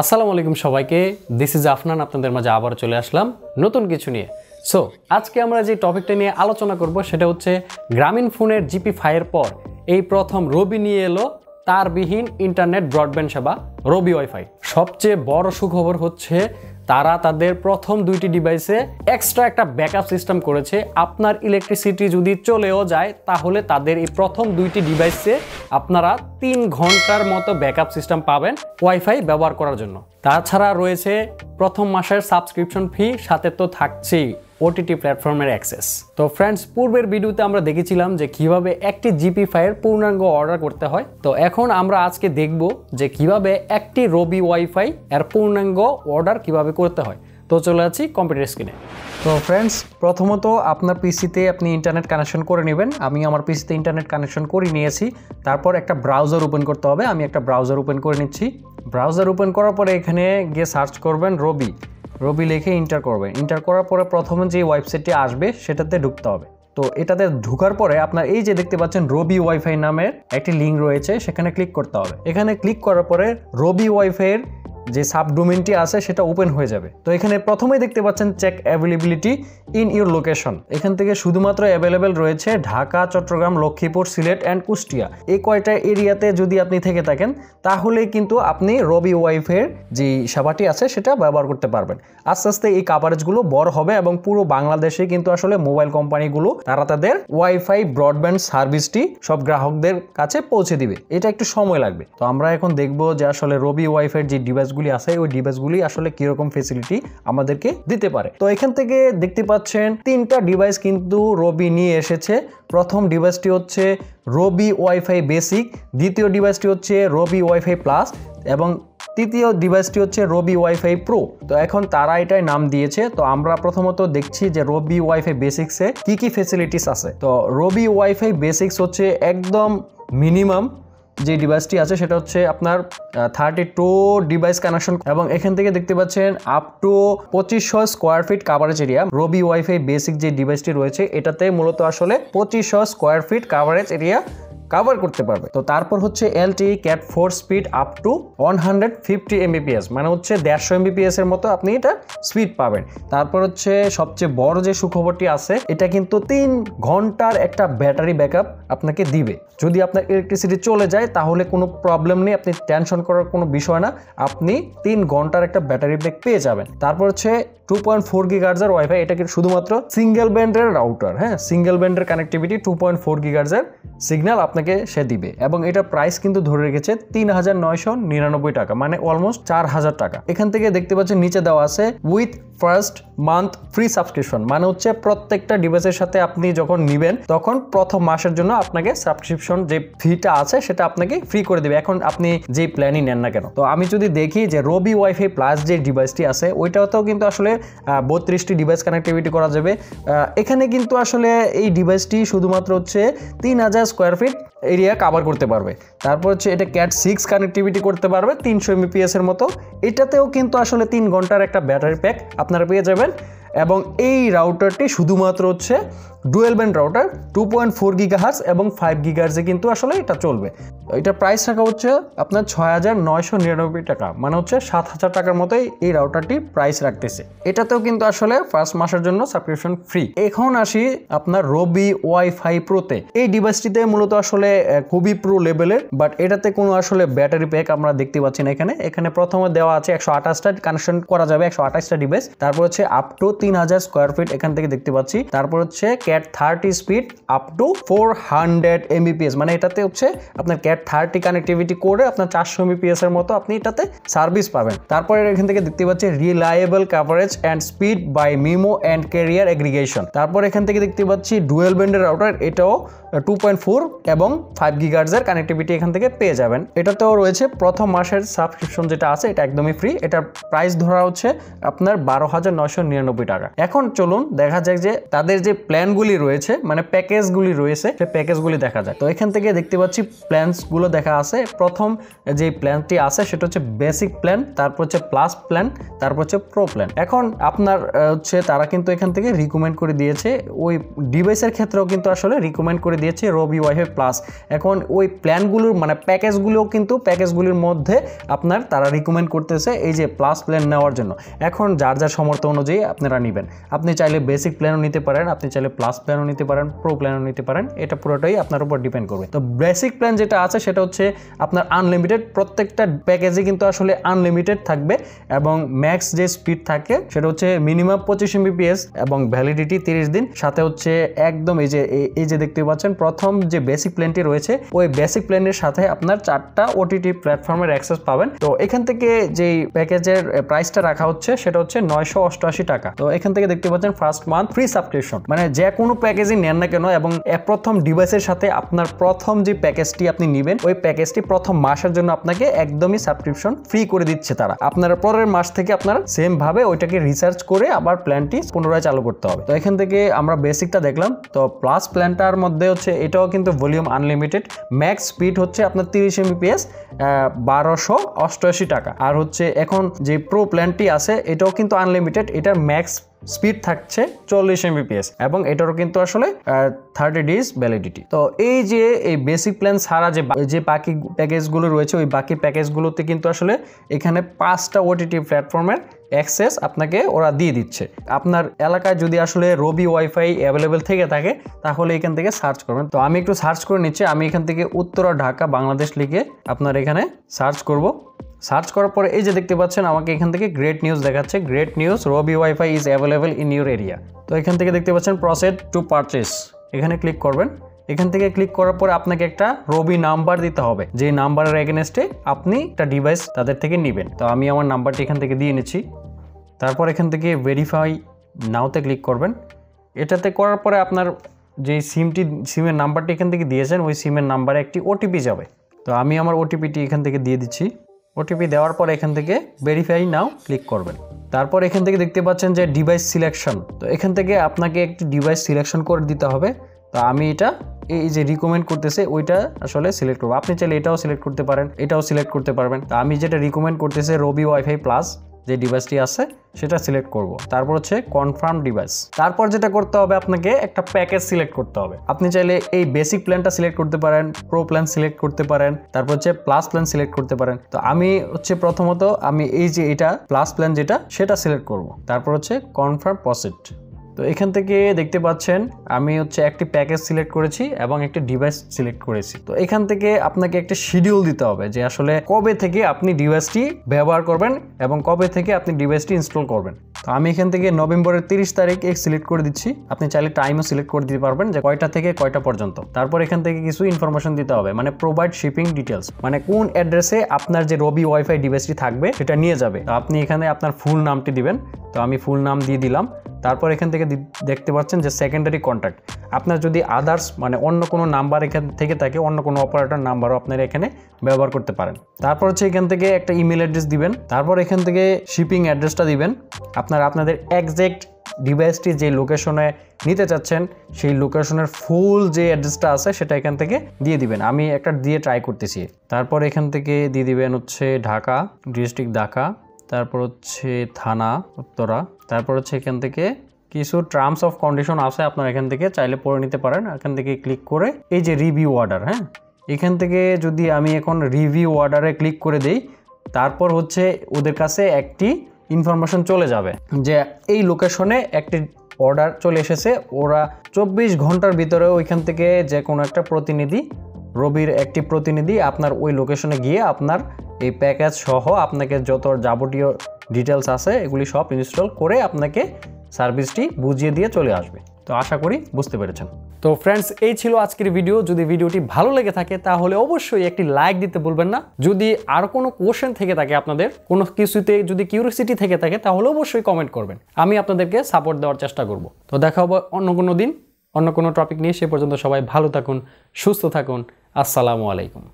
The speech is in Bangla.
আসসালামু আলাইকুম সবাইকে। দিস ইজ আফনান আপনাদের মাঝে আবার চলে আসলাম নতুন কিছু নিয়ে। সো আজকে আমরা যে টপিকটা নিয়ে আলোচনা করব সেটা হচ্ছে গ্রামীণ ফোনের জিপি ফাইয়ের পর এই প্রথম রবি নিয়ে এলো তারবিহীন ইন্টারনেট ব্রডব্যান্ড সেবা, রবি ওয়াইফাই। সবচেয়ে বড় সুখবর হচ্ছে তারা তাদের প্রথম দুইটি ডিভাইসে এক্সট্রা একটা ব্যাকআপ সিস্টেম করেছে। আপনার ইলেকট্রিসিটি যদি চলেও যায়, তাহলে তাদের এই প্রথম দুইটি ডিভাইসে আপনারা তিন ঘণ্টার মতো ব্যাকআপ সিস্টেম পাবেন ওয়াইফাই ব্যবহার করার জন্য। তাছাড়া রয়েছে প্রথম মাসের সাবস্ক্রিপশন ফি সাথে তো থাকছেই। ওটিটি প্ল্যাটফর্মের অ্যাক্সেস তো ফ্রেন্ডস পূর্বের ভিডিওতে আমরা দেখেছিলাম যে কীভাবে একটি জিপি ফাইয়ের পূর্ণাঙ্গ অর্ডার করতে হয়। তো এখন আমরা আজকে দেখব যে কীভাবে একটি রবি ওয়াইফাই এর পূর্ণাঙ্গ অর্ডার কীভাবে করতে হয়। তো চলে আছি কম্পিউটার স্ক্রিনে তো ফ্রেন্ডস প্রথমত আপনার পিসিতে আপনি ইন্টারনেট কানেকশন করে নেবেন। আমি আমার পিসিতে ইন্টারনেট কানেকশন করে নিয়েছি। তারপর একটা ব্রাউজার ওপেন করতে হবে। আমি একটা ব্রাউজার ওপেন করে নিচ্ছি। ব্রাউজার ওপেন করার পরে এখানে গিয়ে সার্চ করবেন রবি রবি লিখে ইন্টার করবে। ইন্টার করার পরে প্রথমে যে ওয়েবসাইটটি আসবে, সেটাতে ঢুকতে হবে। তো এটাতে ঢুকার পরে আপনার এই যে দেখতে পাচ্ছেন রবি ওয়াইফাই নামের একটি লিঙ্ক রয়েছে, সেখানে ক্লিক করতে হবে। এখানে ক্লিক করার পরে রবি ওয়াইফাইয়ের যে সাবডোমেনটি আছে সেটা ওপেন হয়ে যাবে। তো এখানে প্রথমেই দেখতে পাচ্ছেন check availability in your location. এখান থেকে শুধুমাত্র অ্যাভেলেবেল রয়েছে ঢাকা, চট্টগ্রাম, লক্ষ্মীপুর, সিলেট অ্যান্ড কুষ্টিয়া। এই কয়টা এরিয়াতে যদি আপনি থেকে থাকেন তাহলে কিন্তু আপনি রবি ওয়াইফের যে সেবাটি আছে সেটা ব্যবহার করতে পারবেন। আস্তে আস্তে এই কাভারেজগুলো বড় হবে এবং পুরো বাংলাদেশে কিন্তু আসলে মোবাইল কোম্পানিগুলো তারা তাদের ওয়াইফাই ব্রডব্যান্ড সার্ভিসটি সব গ্রাহকদের কাছে পৌঁছে দিবে। এটা একটু সময় লাগবে। তো আমরা এখন দেখব যে আসলে রবি ওয়াইফাই যে ডিভাইসগুলি আছে, ওই ডিভাইসগুলি আসলে কীরকম ফেসিলিটি আমাদেরকে দিতে পারে। তো এখান থেকে দেখতে পাচ্ছেন, তিনটা ডিভাইস কিন্তু রবি নিয়ে এসেছে। প্রথম ডিভাইসটি হচ্ছে রবি ওয়াইফাই বেসিক দ্বিতীয় ডিভাইসটি হচ্ছে রবি ওয়াইফাই প্লাস এবং তৃতীয় ডিভাইসটি হচ্ছে রবি ওয়াইফাই প্রো তো এখন তারা এটাই নাম দিয়েছে। তো আমরা প্রথমত দেখছি যে রবি ওয়াইফাই বেসিক্সে কি কি ফেসিলিটিস আছে। তো রবি ওয়াইফাই বেসিক্স হচ্ছে একদম মিনিমাম যে ডিভাইসটি আছে সেটা হচ্ছে আপনার থার্টি টু ডিভাইস কানেকশন এবং এখান থেকে দেখতে পাচ্ছেন আপ টু পঁচিশশো square feet coverage area Robi wifi basic যে ডিভাইসটি রয়েছে, এটাতে মূলত আসলে পঁচিশশো square feet coverage area cover করতে পারবে। তো তারপর হচ্ছে LTE cat four speed up to one hundred fifty Mbps মানে হচ্ছে দেড়শো এমবিপিএস এর মতো আপনি এটা স্পিড পাবেন। তারপর হচ্ছে সবচেয়ে বড় যে সুখবরটি আছে, এটা কিন্তু তিন ঘণ্টার একটা ব্যাটারি ব্যাকআপ আপনাকে দিবে। যদি আপনার ইলেকট্রিসিটি চলে যায়, তাহলে কোনো প্রবলেম নেই, আপনি টেনশন করার কোনো বিষয় না, আপনি তিন ঘণ্টার একটা ব্যাটারি ব্যাক পেয়ে যাবেন। তারপর হচ্ছে টু পয়েন্ট ফোর গিগার্জের ওয়াইফাই এটা কিন্তু শুধুমাত্র সিঙ্গেল ব্যান্ডের রাউটার হ্যাঁ? সিঙ্গেল ব্যান্ডের কানেক্টিভিটি টু পয়েন্ট ফোর গিগার্জের সিগন্যাল আপনাকে সে দিবে। এবং এটা প্রাইস কিন্তু ধরে রেখেছে তিন হাজার নয়শো নিরানব্বই টাকা মানে অলমোস্ট চার হাজার টাকা। এখান থেকে দেখতে পাচ্ছেন নিচে দেওয়া আছে with first month free subscription মানে হচ্ছে প্রত্যেকটা ডিভাইসের সাথে আপনি যখন নিবেন, তখন প্রথম মাসের জন্য আপনাকে সাবস্ক্রিপশন যে ফিটা আছে, সেটা আপনাকে ফ্রি করে দেবে। এখন আপনি যে প্ল্যানই নেন না কেন। তো আমি যদি দেখি যে রবি ওয়াইফাই প্লাস যে ডিভাইসটি আছে, ওইটাতেও কিন্তু আসলে বত্রিশটি ডিভাইস কানেক্টিভিটি করা যাবে। এখানে কিন্তু আসলে এই ডিভাইসটি শুধুমাত্র হচ্ছে তিন হাজার স্কোয়ার ফিট এরিয়া কাভার করতে পারবে। তারপর হচ্ছে এটা ক্যাট সিক্স কানেক্টিভিটি করতে পারবে, তিনশো এমবিপিএস এর মতো। এটাতেও কিন্তু আসলে তিন ঘণ্টার একটা ব্যাটারি প্যাক আপনারা পেয়ে যাবেন। এবং এই রাউটারটি শুধুমাত্র হচ্ছে dual band router two point four gigahertz এবং ফাইভ গিগাহার্সে কিন্তু আসলে এটা চলবে। এটা প্রাইস রাখা হচ্ছে আপনার ছয় হাজার নয়শো নিরানব্বই টাকা মানে হচ্ছে সাত হাজার টাকার মতোই এই রাউটারটি প্রাইস রাখতেছে। এটাতেও কিন্তু আসলে ফার্স্ট মাসের জন্য সাবস্ক্রিপশন ফ্রি এখন আসি আপনার রবি ওয়াইফাই প্রোতে এই ডিভাইসটিতে মূলত আসলে খুবই প্রো লেভেলের বাট এটাতে কোনো আসলে ব্যাটারি প্যাক আমরা দেখতে পাচ্ছি না এখানে। এখানে প্রথমে দেওয়া আছে একশো আঠাশটা কানেকশন করা যাবে একশো আঠাশটা ডিভাইস তারপর হচ্ছে আপ টু তিন হাজার স্কোয়ার ফিট এখান থেকে দেখতে পাচ্ছি। তারপর হচ্ছে cat thirty speed up to four hundred Mbps মানে এটাতে হচ্ছে আপনার ক্যাট থার্টি কানেক্টিভিটি করে আপনার চারশো এমবিপিএস এর মতো আপনি এটাতে সার্ভিস পাবেন। তারপরে এখান থেকে দেখতে পাচ্ছি reliable coverage and speed by MIMO and carrier aggregation তারপর এখান থেকে দেখতে পাচ্ছি ডুয়েল ব্যান্ডের রাউটার এটাও টু পয়েন্ট ফোর এবং ফাইভ গিগার্সের কানেক্টিভিটি এখান থেকে পেয়ে যাবেন। এটাতেও রয়েছে প্রথম মাসের সাবস্ক্রিপশন যেটা আছে, এটা একদমই ফ্রি এটার প্রাইস ধরা হচ্ছে আপনার বারো হাজার নয়শো নিরানব্বই টাকা। টাকা। এখন চলুন দেখা যায় যে তাদের যে প্ল্যানগুলি রয়েছে মানে প্যাকেজগুলি রয়েছে সেই প্যাকেজগুলি দেখা যায় তো এখান থেকে দেখতে পাচ্ছি প্ল্যানসগুলো দেখা আছে। প্রথম যে প্ল্যানটি আছে সেটা হচ্ছে বেসিক প্ল্যান, তারপর হচ্ছে প্লাস প্ল্যান, তারপর হচ্ছে প্রো প্ল্যান। এখন আপনার হচ্ছে তারা কিন্তু এখান থেকে রিকমেন্ড করে দিয়েছে, ওই ডিভাইসের ক্ষেত্রেও কিন্তু আসলে রিকমেন্ড করে দিয়েছে রবি ওয়াইফাই প্লাস। এখন ওই প্ল্যানগুলোর মানে প্যাকেজগুলোও কিন্তু প্যাকেজগুলির মধ্যে আপনার তারা রিকমেন্ড করতেছে এই যে প্লাস প্ল্যান নেওয়ার জন্য। এখন যার যার সমর্থ অনুযায়ী আপনারা নেবেন। আপনি চাইলে বেসিক প্ল্যানও নিতে পারেন, আপনি চাইলে প্লাস প্ল্যানও নিতে পারেন প্রো প্ল্যানও নিতে পারেন, এটা পুরোটাই আপনার উপর ডিপেন্ড করবে। তো বেসিক প্ল্যান যেটা আছে সেটা হচ্ছে আপনার আনলিমিটেড প্রত্যেকটা প্যাকেজে কিন্তু আসলে আনলিমিটেড থাকবে এবং ম্যাক্স যে স্পিড থাকে সেটা হচ্ছে মিনিমাম পঁচিশ এমবিপিএস এবং ভ্যালিডিটি তিরিশ দিন। সাথে হচ্ছে একদম এই যে, এই- এই যে দেখতে পাচ্ছেন, প্রথম যে বেসিক প্ল্যানটি রয়েছে, ওই বেসিক প্ল্যানের সাথে আপনার চারটা ওটিটি প্ল্যাটফর্মের অ্যাক্সেস পাবেন। তো এখান থেকে যেই প্যাকেজের প্রাইসটা রাখা হচ্ছে, সেটা হচ্ছে নয়শো অষ্টআশি টাকা। তো এখান থেকে দেখতে পাচ্ছেন ফার্স্ট মান্থ ফ্রি সাবস্ক্রিপশন মানে যে কোনো প্যাকেজই নেন না কেন এবং প্রথম ডিভাইসের সাথে আপনার প্রথম যে প্যাকেজটি আপনি নেবেন, ওই প্যাকেজটি প্রথম মাসের জন্য আপনাকে একদমই সাবস্ক্রিপশন ফ্রি করে দিচ্ছে তারা। আপনার পরের মাস থেকে আপনার সেম ভাবে ওইটাকে রিসার্চ করে আবার প্ল্যানটি পুনরায় চালু করতে হবে। তো এখান থেকে আমরা বেসিকটা দেখলাম। তো প্লাস প্ল্যানটার মধ্যে হচ্ছে এটাও কিন্তু ভলিউম আনলিমিটেড ম্যাক্স স্পিড হচ্ছে আপনার তিরিশ এমবিপিএস বারোশো অষ্টআশি টাকা। আর হচ্ছে এখন যে প্রো প্ল্যানটি আছে, এটাও কিন্তু আনলিমিটেড এটার ম্যাক্স স্পিড থাকছে চল্লিশ এমবিপিএস এবং এটারও কিন্তু আসলে থার্টি ডেজ ভ্যালিডিটি তো এই যে, এই বেসিক প্ল্যান ছাড়া যে যে বাকি প্যাকেজগুলো রয়েছে, ওই বাকি প্যাকেজগুলোতে কিন্তু আসলে এখানে পাঁচটা ওটিটি প্ল্যাটফর্মের অ্যাক্সেস আপনাকে ওরা দিয়ে দিচ্ছে। আপনার এলাকায় যদি আসলে রবি ওয়াইফাই অ্যাভেলেবেল থেকে থাকে, তাহলে এখান থেকে সার্চ করবেন। তো আমি একটু সার্চ করে নিচ্ছি, আমি এখান থেকে উত্তরা, ঢাকা, বাংলাদেশ লিখে আপনার এখানে সার্চ করব। সার্চ করার পরে এই যে দেখতে পাচ্ছেন, আমাকে এখান থেকে গ্রেট নিউজ দেখাচ্ছে। Great news, Robi wifi is available in your area. তো এখান থেকে দেখতে পাচ্ছেন প্রসেড টু পারচেস। এখানে ক্লিক করবেন। এখান থেকে ক্লিক করার পরে আপনাকে একটা রবি নাম্বার দিতে হবে। যে নাম্বারের এগেনস্টে আপনি একটা ডিভাইস তাদের থেকে নেবেন। তো আমি আমার নাম্বারটি এখান থেকে দিয়ে নিচ্ছি। তারপর এখান থেকে ভেরিফাই নাওতে ক্লিক করবেন। এটাতে করার পরে আপনার যে সিমটি সিমের নাম্বারটি এখান থেকে দিয়েছেন, ওই সিমের নাম্বারে একটি ওটিপি যাবে। তো আমি আমার ওটিপিটি এখান থেকে দিয়ে দিচ্ছি। ওটিপি দেওয়ার পর এখান থেকে ভেরিফাই নাও ক্লিক করবেন। তারপর এখান থেকে দেখতে পাচ্ছেন যে ডিভাইস সিলেকশন তো এখান থেকে আপনাকে একটি ডিভাইস সিলেকশন করে দিতে হবে। তো আমি এটা এই যে রিকমেন্ড করতেছে, ওইটা আসলে সিলেক্ট করব। আপনি চাইলে এটাও সিলেক্ট করতে পারেন, এটাও সিলেক্ট করতে পারবেন। তো আমি যেটা রিকমেন্ড করতেছে রবি ওয়াইফাই প্লাস যে ডিভাইসটি আছে, সেটা সিলেক্ট করব। তারপর হচ্ছে কনফার্ম ডিভাইস তারপর যেটা করতে হবে আপনাকে, একটা প্যাকেজ সিলেক্ট করতে হবে। আপনি চাইলে এই বেসিক প্ল্যানটা সিলেক্ট করতে পারেন প্রো প্ল্যান সিলেক্ট করতে পারেন, তারপর হচ্ছে প্লাস প্ল্যান সিলেক্ট করতে পারেন। তো আমি হচ্ছে প্রথমত, আমি এই যে এটা প্লাস প্ল্যান যেটা, সেটা সিলেক্ট করব। তারপর হচ্ছে কনফার্ম প্রসিড তো এখান থেকে দেখতে পাচ্ছেন, আমি হচ্ছে একটি প্যাকেজ সিলেক্ট করেছি এবং একটি ডিভাইস সিলেক্ট করেছি। তো এখান থেকে আপনাকে একটা শিডিউল দিতে হবে যে আসলে কবে থেকে আপনি ডিভাইসটি ব্যবহার করবেন এবং কবে থেকে আপনি ডিভাইসটি ইনস্টল করবেন। তো আমি এখান থেকে নভেম্বরের তিরিশ তারিখ সিলেক্ট করে দিচ্ছি। আপনি চাইলে টাইমও সিলেক্ট করে দিতে পারবেন যে কয়টা থেকে কয়টা পর্যন্ত। তারপর এখান থেকে কিছু ইনফরমেশন দিতে হবে মানে প্রোভাইড শিপিং ডিটেলস মানে কোন অ্যাড্রেসে আপনার যে রবি ওয়াইফাই ডিভাইসটি থাকবে সেটা নিয়ে যাবে। তো আপনি এখানে আপনার ফুল নামটি দিবেন। তো আমি ফুল নাম দিয়ে দিলাম। তারপর এখান থেকে দেখতে পাচ্ছেন যে সেকেন্ডারি কন্ট্যাক্ট আপনার যদি আদার্স মানে অন্য কোনো নাম্বার এখান থেকে থাকে, অন্য কোনো অপারেটর নাম্বারও আপনারা এখানে ব্যবহার করতে পারেন। তারপর হচ্ছে এখান থেকে একটা ইমেল অ্যাড্রেস দিবেন। তারপর এখান থেকে শিপিং অ্যাড্রেসটা দিবেন। আপনার আপনাদের একজ্যাক্ট ডিভাইসটি যে লোকেশনে নিতে চাচ্ছেন, সেই লোকেশনের ফুল যে অ্যাড্রেসটা আছে, সেটা এখান থেকে দিয়ে দিবেন। আমি একটা দিয়ে ট্রাই করতেছি। তারপর এখান থেকে দিয়ে দিবেন হচ্ছে ঢাকা ডিস্ট্রিক্ট ঢাকা তারপর হচ্ছে থানা উত্তরা। তারপর হচ্ছে এখান থেকে কিছু টার্মস অফ কন্ডিশন আছে আপনার এখান থেকে চাইলে পড়ে নিতে পারেন। এখান থেকে ক্লিক করে এই যে রিভিউ অর্ডার হ্যাঁ? এখান থেকে যদি আমি এখন রিভিউ অর্ডারে ক্লিক করে দেই, তারপর হচ্ছে ওদের কাছে একটি ইনফরমেশন চলে যাবে যে এই লোকেশনে একটি অর্ডার চলে এসেছে। ওরা চব্বিশ ঘণ্টার ভিতরে ওইখান থেকে যে কোনো একটা প্রতিনিধি, রবির একটি প্রতিনিধি আপনার ওই লোকেশনে গিয়ে আপনার এই প্যাকেজ সহ আপনাকে যত যাবতীয় ডিটেলস আছে, এগুলি সব ইনস্টল করে আপনাকে সার্ভিসটি বুঝিয়ে দিয়ে চলে আসবে। তো আশা করি বুঝতে পেরেছেন। তো ফ্রেন্ডস এই ছিল আজকের ভিডিও যদি ভিডিওটি ভালো লেগে থাকে, তাহলে অবশ্যই একটি লাইক দিতে ভুলবেন না। যদি আর কোনো কোশ্চেন থেকে থাকে আপনাদের, কোনো কিছুতে যদি কিউরিয়াসিটি থেকে থাকে, তাহলে অবশ্যই কমেন্ট করবেন। আমি আপনাদেরকে সাপোর্ট দেওয়ার চেষ্টা করব। তো দেখা হবে অন্য কোনো দিন, অন্য কোনো টপিক নিয়ে। সে পর্যন্ত সবাই ভালো থাকুন, সুস্থ থাকুন। আসসালামু আলাইকুম।